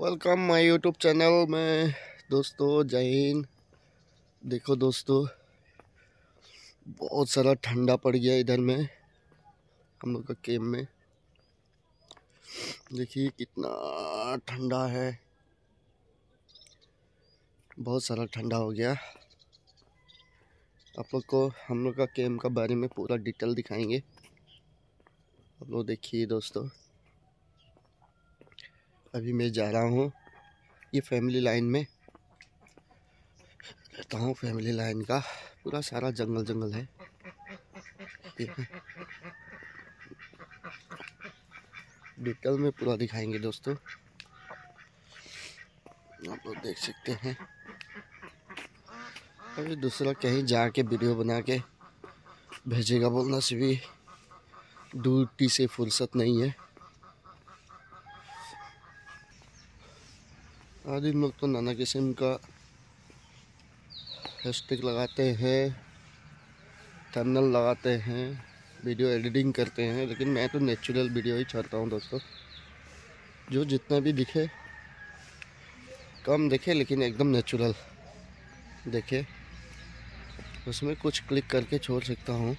Welcome my YouTube channel में दोस्तों हिंद देखो दोस्तों, बहुत सारा ठंडा पड़ गया इधर में, हम लोग का केम में। देखिए कितना ठंडा है। बहुत सारा ठंडा हो गया। आप लोग को, हम लोग का कैम्प का बारे में पूरा डिटेल दिखाएँगे। आप लोग देखिए दोस्तों। अभी मैं जा रहा हूँ। ये फैमिली लाइन में। रहता हूँ फैमिली लाइन का। पूरा सारा जंगल जंगल है। डिटेल में पूरा दिखाएँगे दोस्तों। आप लोग देख सकते हैं। अभी दूसरा कहीं जाके वीडियो बना के भेजेगा बोलना से भी ड्यूटी से फुर्सत नहीं है। आदि लोग तो नाना किस्म का हैशटैग लगाते हैं थंबनेल लगाते हैं वीडियो एडिटिंग करते हैं, लेकिन मैं तो नेचुरल वीडियो ही चाहता हूँ दोस्तों। जो जितना भी दिखे, कम दिखे, लेकिन एकदम नेचुरल देखे, उसमें कुछ क्लिक करके छोड़ सकता हूँ।